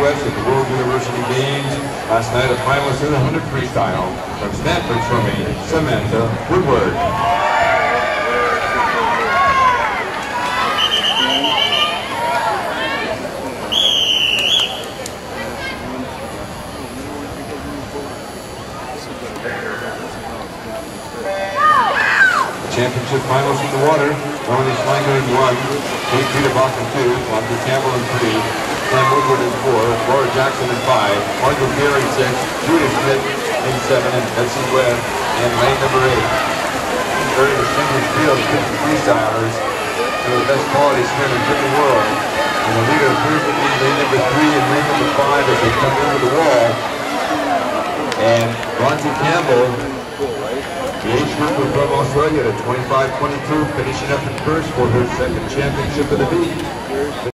West at the World University Games. Last night, a finalist in the 100 freestyle from Stanford swimming, Samantha Woodward. Championship finals in the water. Melanie Schlanger in one, Kait Flederbach in two, Monty Campbell in three, Sam Woodward in four, Laura Jackson in five, Margo Geer in six, Judy Smith in seven, and Betsy Webb in lane number eight. Very distinguished field of 50 freestylers, some of the best quality swimmers in the world. And the leader appears to be lane number three and lane number five as they come over the wall. And Monty Campbell the age group from Australia at 25-22, finishing up in first for her second championship of the meet.